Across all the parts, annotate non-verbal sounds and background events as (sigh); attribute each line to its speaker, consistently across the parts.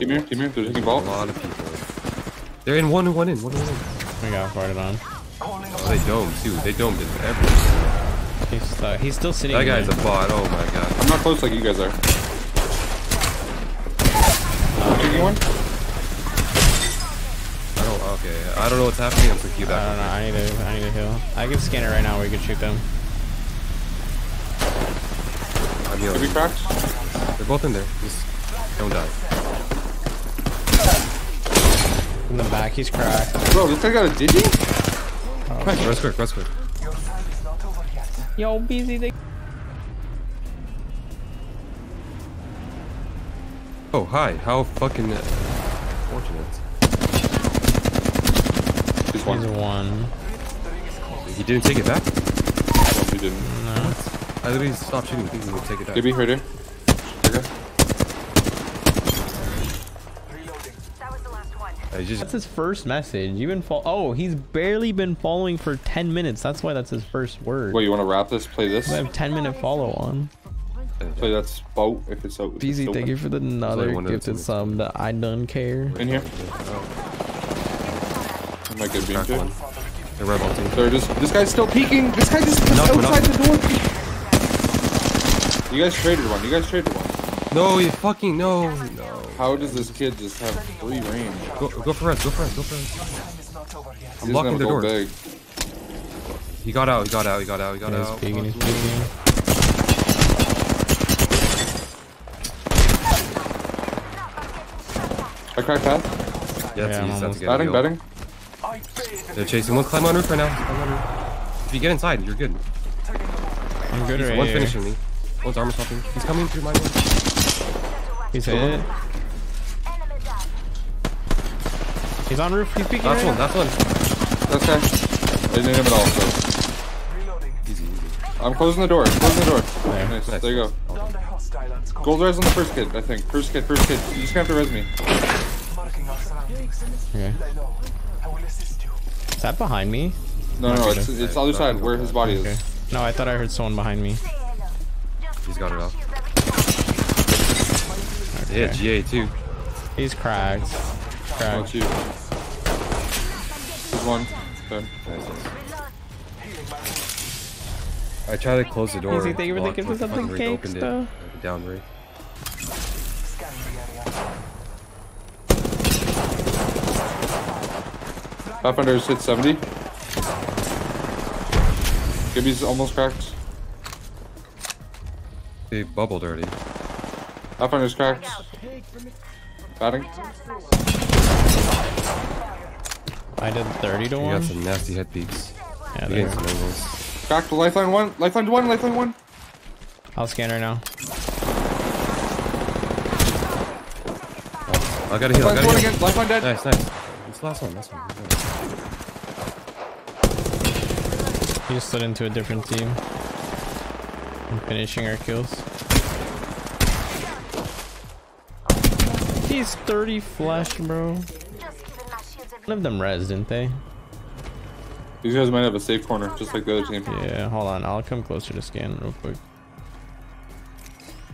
Speaker 1: Team here, team here. They're taking
Speaker 2: A lot of people. They're in one, one in, one in, one in.
Speaker 3: We got farted on.
Speaker 2: Oh, they domed too. They domed in everything.
Speaker 3: He's stuck. He's still sitting
Speaker 2: That guy's
Speaker 3: there.
Speaker 2: a bot. Oh my god.
Speaker 1: I'm not close like you guys are. Uh, taking one?
Speaker 2: I don't. Okay. I don't know what's happening. I'm so cute.
Speaker 3: I don't know. I need to. I need to heal. I can scan it right now. We can shoot them.
Speaker 2: I'm
Speaker 1: Could be
Speaker 2: healing.
Speaker 1: cracked.
Speaker 2: They're both in there. Just don't die.
Speaker 3: In the back, he's cracked.
Speaker 1: Bro, this guy got a digi?
Speaker 2: Quick, rest quick, rest quick.
Speaker 3: Yo, busy. They
Speaker 2: Oh, hi. How fucking uh, fortunate.
Speaker 1: He's
Speaker 3: He's
Speaker 1: one.
Speaker 3: one.
Speaker 2: He didn't take it back.
Speaker 1: No, he didn't.
Speaker 3: No.
Speaker 2: I literally stopped shooting, thinking he would take it back.
Speaker 1: Gibby, right here. Okay.
Speaker 2: Just
Speaker 3: That's his first message. You've been fol- Oh, he's barely been following for 10 minutes. That's why that's his first word.
Speaker 1: Wait, you want to wrap this? Play this?
Speaker 3: I have 10 minute follow on.
Speaker 1: Play that spot if it's out. if it's
Speaker 3: Easy,
Speaker 1: open.
Speaker 3: thank you for the another
Speaker 2: one
Speaker 3: gifted sum that I don't care.
Speaker 1: In here.
Speaker 2: Oh,
Speaker 1: I might get beamed
Speaker 2: crack
Speaker 1: too.
Speaker 2: one. They're revolting.
Speaker 1: Sorry, just this guy's still peeking. This guy just
Speaker 2: Knock one
Speaker 1: outside the door. You guys traded one. You guys traded one.
Speaker 2: No, you fucking no, no.
Speaker 1: How does this kid just have free range?
Speaker 2: Go, go for us. Go for us. Go for us.
Speaker 1: He's
Speaker 2: I'm locking the door.
Speaker 1: big.
Speaker 2: He got out. He got out. He got out. He got
Speaker 3: He's
Speaker 2: out.
Speaker 3: peeking, he's peeking.
Speaker 1: I cracked path.
Speaker 2: Yeah,
Speaker 3: Yeah,
Speaker 2: that's
Speaker 3: I'm
Speaker 2: easy.
Speaker 3: Almost-
Speaker 1: Batting, batting.
Speaker 2: They're chasing. One climb on roof right now. Climb on roof. If you get inside, you're good.
Speaker 3: I'm good
Speaker 2: He's
Speaker 3: right
Speaker 2: one
Speaker 3: here.
Speaker 2: finishing me. One's armor swapping. He's coming through my door.
Speaker 3: He's hit.
Speaker 4: Enemy.
Speaker 3: He's on roof. He's peeking.
Speaker 2: That's
Speaker 3: right
Speaker 2: one.
Speaker 3: now.
Speaker 2: That's one.
Speaker 1: That's guy. I didn't hit him at all. So.
Speaker 2: Easy, easy.
Speaker 1: I'm closing the door. Closing the door.
Speaker 3: There.
Speaker 1: Nice.
Speaker 2: Nice.
Speaker 1: There you go. Gold res on the first kid, I think. First kid, first kid. You just have to res me.
Speaker 3: Okay. Is that behind me?
Speaker 1: No, no,
Speaker 3: Okay.
Speaker 1: it's it's the other side where his body is.
Speaker 3: Okay. No, I thought I heard someone behind me.
Speaker 2: He's got it off.
Speaker 3: Okay.
Speaker 2: Yeah, GA too.
Speaker 3: He's cracked. Cracked.
Speaker 1: shoot. There's one. There.
Speaker 2: I tried to close the door.
Speaker 3: Easy, thank you for the
Speaker 2: locked
Speaker 3: gift
Speaker 2: it,
Speaker 3: of something
Speaker 2: fucking
Speaker 3: cake
Speaker 2: opened it.
Speaker 3: stuff.
Speaker 2: Like a Down rate.
Speaker 1: Pathfinder's hit 70. Gibby's almost cracked.
Speaker 2: They bubbled already.
Speaker 1: Pathfinder's cracked. Batting.
Speaker 3: I did 30 to
Speaker 2: You
Speaker 3: 1.
Speaker 2: got some nasty head peeks.
Speaker 3: Yeah,
Speaker 2: You
Speaker 3: there.
Speaker 2: getting some angles.
Speaker 1: Cracked. Lifeline one. Lifeline one. Lifeline one.
Speaker 3: I'll scan right now.
Speaker 2: Oh, I gotta heal. I
Speaker 1: Lifeline
Speaker 2: gotta
Speaker 1: one
Speaker 2: heal.
Speaker 1: again. Lifeline dead.
Speaker 2: Nice, nice. It's the last one. Last one.
Speaker 3: He just slid into a different team. I'm finishing our kills. He's 30 flesh, bro.
Speaker 4: Just giving my shields a
Speaker 3: One of them res, didn't they?
Speaker 1: These guys might have a safe corner, just like the other team.
Speaker 3: Yeah, hold on. I'll come closer to scan real quick.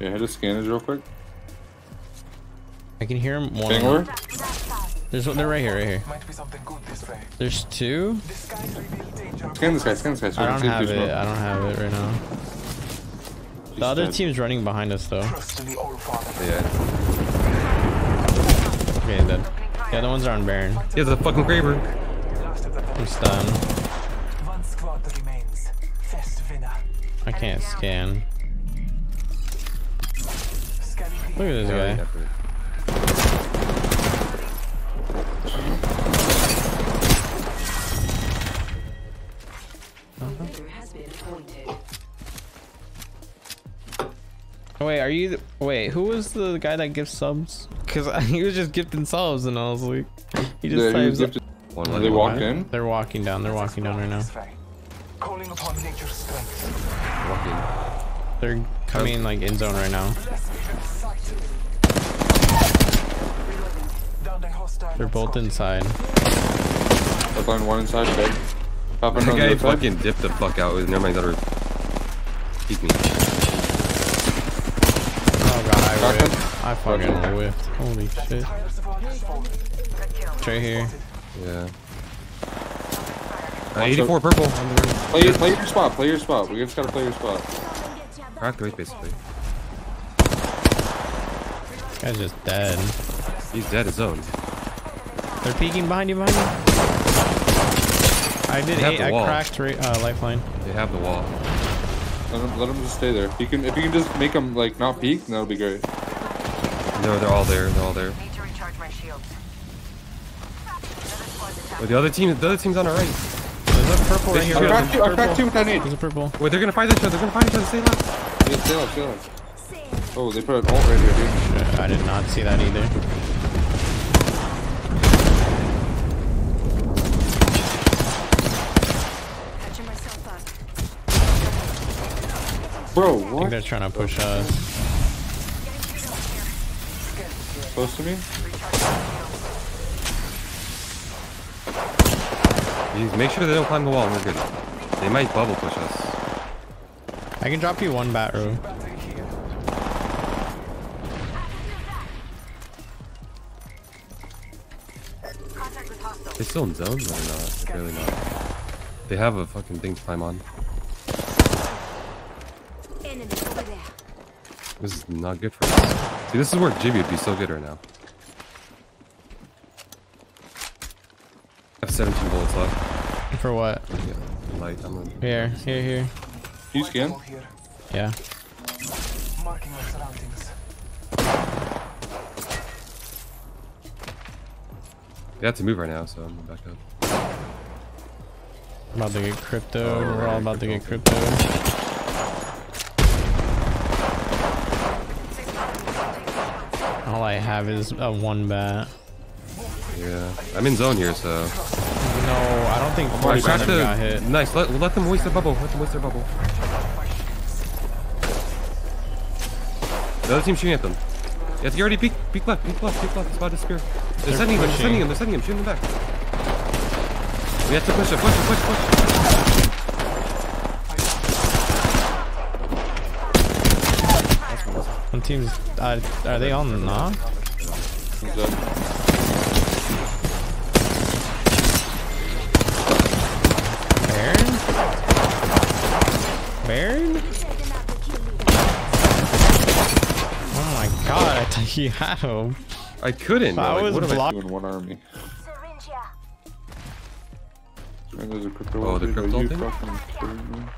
Speaker 1: Yeah, hit a scanners real quick.
Speaker 3: I can hear him. One.
Speaker 1: Bangalore.
Speaker 3: There's one. They're right here. Right here.
Speaker 5: Might be something good this way.
Speaker 3: There's two.
Speaker 5: This guy's revealed danger.
Speaker 1: Scan this guy. Scan this guy. So
Speaker 3: I don't have it.
Speaker 1: smoke.
Speaker 3: I don't have it right now.
Speaker 1: He's
Speaker 3: The other
Speaker 1: dead.
Speaker 3: team's running behind us though.
Speaker 5: Trust in the old.
Speaker 2: Yeah.
Speaker 3: Okay, dead. The other ones are on Baron.
Speaker 2: He has a fucking Kraber.
Speaker 5: Last of
Speaker 3: I'm stunned.
Speaker 5: one squad remains. Fest winner.
Speaker 3: I can't scan. Look at this guy. Wait, are you? The, wait, who was the guy that gives subs? Cause (laughs) he was just gifting subs, and I was like, he just
Speaker 1: Yeah, he was gifted.
Speaker 2: One
Speaker 1: They
Speaker 2: left.
Speaker 1: walked in.
Speaker 3: They're walking down. They're walking down right now.
Speaker 5: Calling upon nature's strength.
Speaker 2: Walking.
Speaker 3: They're coming like in zone right now.
Speaker 5: Down the hostile.
Speaker 3: They're both inside.
Speaker 1: Lifeline one inside. Dead. Pathfinder
Speaker 2: The
Speaker 1: on
Speaker 2: guy fucking dipped the fuck out. Never mind, that peek me.
Speaker 3: I
Speaker 1: Cracked
Speaker 3: ripped. I fucking whiffed. Holy shit.
Speaker 5: Tire support has fallen.
Speaker 4: Good kill.
Speaker 3: Right here.
Speaker 2: Yeah. Uh, 84 purple. On.
Speaker 1: Play, play your spot. Play your spot. We just gotta play your spot.
Speaker 2: Cracked right, basically.
Speaker 3: This guy's just dead.
Speaker 2: He's dead his own.
Speaker 3: They're peeking behind you, behind you. I did
Speaker 2: They
Speaker 3: eight. I
Speaker 2: wall.
Speaker 3: cracked right, uh, lifeline.
Speaker 2: They have the wall.
Speaker 1: Let him, let him just stay there. If you can, if you can just make him like not peek, that'll be great.
Speaker 2: No, they're all there. They're all there.
Speaker 4: Need to recharge my shields. Another squad's attack.
Speaker 2: Wait, the other team, the other team's on our right.
Speaker 3: There's a purple right here.
Speaker 1: I cracked two. I cracked two with that nade.
Speaker 3: There's a purple.
Speaker 2: Wait, they're gonna fight each other. They're gonna fight each other. Stay alive.
Speaker 1: Yeah, stay alive, stay alive. Oh, they put an alt right here, dude.
Speaker 3: I did not see that either.
Speaker 1: Bro,
Speaker 3: I think they're trying to push us.
Speaker 1: Close to me?
Speaker 2: You make sure they don't climb the wall. We're good. They might bubble push us.
Speaker 3: I can drop you one bat row.
Speaker 5: Battery here.
Speaker 4: Contact with hostile.
Speaker 2: They still in zone? No, they're not. They're barely not. They have a fucking thing to climb on.
Speaker 4: Enemy over there.
Speaker 2: This is not good for us. See, this is where Gibby would be so good right now. I have 17 bullets left.
Speaker 3: For what?
Speaker 2: Yeah, light. I'm gonna...
Speaker 3: Here, here, here.
Speaker 1: You
Speaker 5: White
Speaker 1: scan?
Speaker 3: Yeah.
Speaker 5: Marking our surroundings.
Speaker 2: They have to move right now, so I'm gonna back up.
Speaker 3: About to get crypto.
Speaker 2: Oh,
Speaker 3: We're all about to get
Speaker 2: crypto.
Speaker 3: crypto. All I have is a one bat.
Speaker 2: Yeah, I'm in zone here, so.
Speaker 3: No, I don't think
Speaker 2: Alright,
Speaker 3: Force
Speaker 2: crack
Speaker 3: Venom
Speaker 2: the.
Speaker 3: got hit.
Speaker 2: Nice. Let, let them waste their bubble. Let them waste their bubble. The other team's shooting at them. Yeah, you already peek, peek left, peek left, peek left. It's about to spear. They're,
Speaker 3: They're
Speaker 2: sending him. They're sending him. They're sending him. Shooting him back. We have to push it. Push it. Push. Push.
Speaker 3: One team's. Uh, are they on the knock? Baron? Baron? Oh my god, I thought he had him.
Speaker 2: I couldn't.
Speaker 3: I
Speaker 2: like,
Speaker 3: was
Speaker 2: what am I-
Speaker 3: blocked.
Speaker 1: In one army.
Speaker 4: Syringe here.
Speaker 1: And there's a crypto.
Speaker 2: Oh, the
Speaker 1: dude.
Speaker 2: Crypto thing?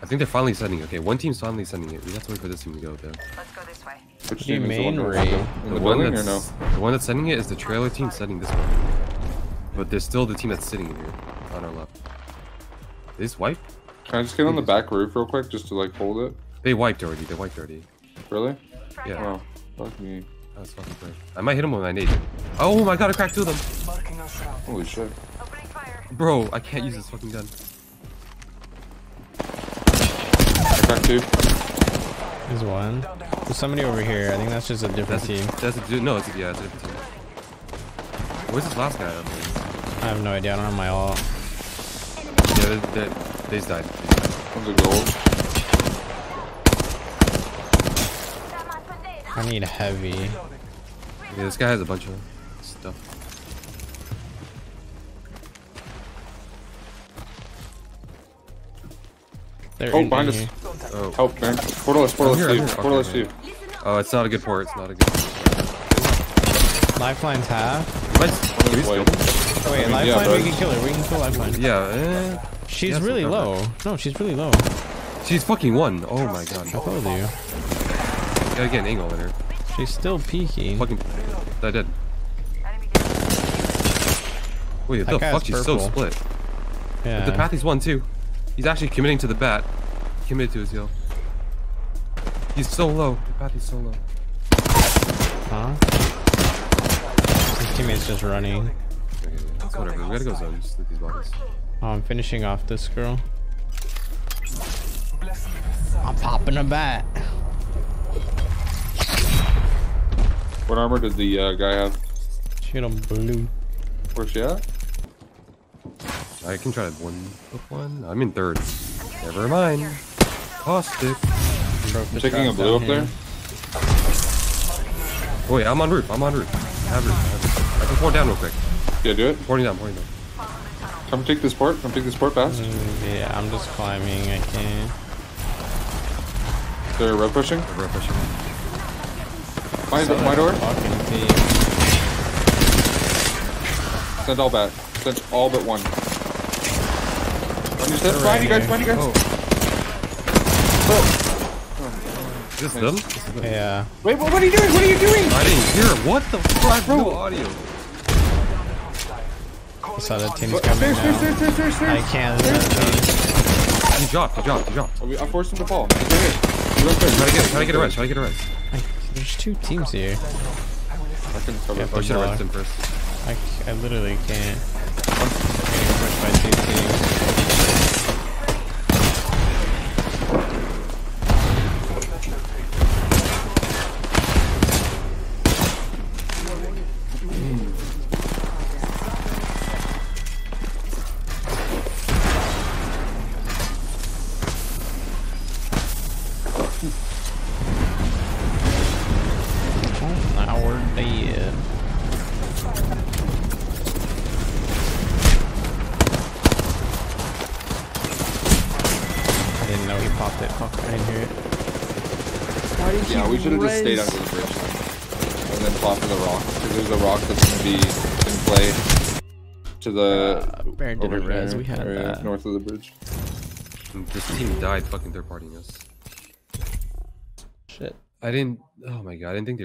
Speaker 1: Fucking kidding me?
Speaker 2: I think they're finally sending. Okay, one team's finally sending it. We have to wait for this team to go though.
Speaker 4: Let's go this way.
Speaker 1: Which
Speaker 3: You
Speaker 1: team is the one
Speaker 3: main
Speaker 1: that's
Speaker 2: The
Speaker 1: the
Speaker 2: one
Speaker 1: building or
Speaker 2: that's
Speaker 1: no?
Speaker 2: the one that's sending it is the trailer team sending this one. But there's still the team that's sitting in here on our left. They just wiped?
Speaker 1: Can I just get on the back roof real quick just to like hold it?
Speaker 2: They wiped already. They wiped already.
Speaker 1: Really?
Speaker 2: Yeah.
Speaker 1: Oh, fuck me.
Speaker 2: That's fucking great. I might hit him with my nade. Oh my god, I cracked two of them.
Speaker 5: Marking our surroundings.
Speaker 1: Holy shit.
Speaker 4: Opening fire.
Speaker 2: Bro, I can't use this fucking gun.
Speaker 1: I cracked two.
Speaker 3: There's one. There's somebody over here. I think that's just a different
Speaker 2: That's
Speaker 3: team.
Speaker 2: that's a dude. No, it's a, yeah, it's a different team. Where's this last guy up?
Speaker 3: I have no idea. I don't have my ult.
Speaker 2: Yeah, they, they, they just died.
Speaker 1: One's a gold.
Speaker 4: Got my grenade.
Speaker 3: I need heavy.
Speaker 2: Yeah, this guy has a bunch of stuff.
Speaker 3: They're
Speaker 1: Oh,
Speaker 3: in
Speaker 1: behind
Speaker 3: here.
Speaker 1: us.
Speaker 2: Oh,
Speaker 1: Help, man. Portal us, portal
Speaker 2: I'm here, I'm
Speaker 1: Portal us,
Speaker 2: Okay,
Speaker 1: Steve.
Speaker 2: oh, it's not a good port. It's not a good port.
Speaker 3: Lifeline's half.
Speaker 2: Let's-
Speaker 1: One
Speaker 2: can we
Speaker 1: is
Speaker 2: steal
Speaker 1: white.
Speaker 2: them?
Speaker 3: Wait,
Speaker 1: I mean,
Speaker 3: Lifeline,
Speaker 1: but-
Speaker 3: we can kill her. We can kill Lifeline.
Speaker 2: Yeah, eh.
Speaker 3: She's
Speaker 2: Yeah,
Speaker 3: really low. No, she's really low.
Speaker 2: She's fucking one. Oh my god.
Speaker 3: I told you.
Speaker 2: Gotta get an angle in her.
Speaker 3: She's still peeking.
Speaker 2: Fucking. I did. Wait,
Speaker 3: That
Speaker 2: the fuck? She's so split.
Speaker 3: Yeah.
Speaker 2: The Pathy's one too. He's actually committing to the bat. Committed to his heal. He's so low. The Pathy's so low.
Speaker 3: Huh? His teammate's just running.
Speaker 2: Okay, yeah, it's whatever. We gotta go zone. Just loot these bodies.
Speaker 3: Oh, I'm finishing off this girl.
Speaker 5: Bless me with sight.
Speaker 3: I'm popping a bat.
Speaker 1: What armor does the uh, guy have?
Speaker 3: She got a blue.
Speaker 1: Where's she at?
Speaker 2: I can try one with one. I'm in third. Never mind. Caustic.
Speaker 1: I'm taking a blue up there.
Speaker 2: Oh, wait, I'm on roof. I'm on roof. I have roof. I, have roof. I can pour down real quick.
Speaker 1: Yeah, do it.
Speaker 2: Pouring down, pouring down.
Speaker 1: Come take this port. Come take this port fast.
Speaker 3: Mm, Yeah, I'm just climbing. I can't.
Speaker 1: They're red pushing.
Speaker 2: We're red pushing.
Speaker 1: My, my door.
Speaker 3: Fucking team.
Speaker 1: Send all back. Send all but one. On your step. Find you guys. Find you guys.
Speaker 2: Oh,
Speaker 1: Oh.
Speaker 2: is this them? This is them.
Speaker 3: Yeah.
Speaker 1: Wait, what, what are you doing? What are you doing?
Speaker 2: I didn't hear it. What the fuck?
Speaker 1: Bro.
Speaker 2: No audio.
Speaker 3: I saw the team's coming
Speaker 1: Stairs, stairs,
Speaker 3: now.
Speaker 1: stairs, stairs, stairs,
Speaker 3: I can't.
Speaker 2: He dropped. He dropped. He dropped.
Speaker 1: Oh, we- I forced him to fall. He's right here. He's right there.
Speaker 2: Try to get it. Try to get a res. Try to get a res.
Speaker 3: I, there's two teams here.
Speaker 1: I can cover.
Speaker 3: Yeah,
Speaker 2: Oh, I should have
Speaker 3: Block.
Speaker 2: him first.
Speaker 3: I, c- I literally can't. I'm getting pushed by two teams. Didn't know he popped it. Fuck, I didn't hear it.
Speaker 1: Yeah, we should have just stayed under the bridge and then fought for the rock. Because there's a rock that's gonna be in play to the
Speaker 3: Uh, Baron did
Speaker 1: over
Speaker 3: a res,
Speaker 1: there,
Speaker 3: we had
Speaker 1: area
Speaker 3: that.
Speaker 1: north of the bridge.
Speaker 2: And This team died fucking third partying us.
Speaker 3: Shit.
Speaker 2: I didn't. Oh my god! I didn't think they were.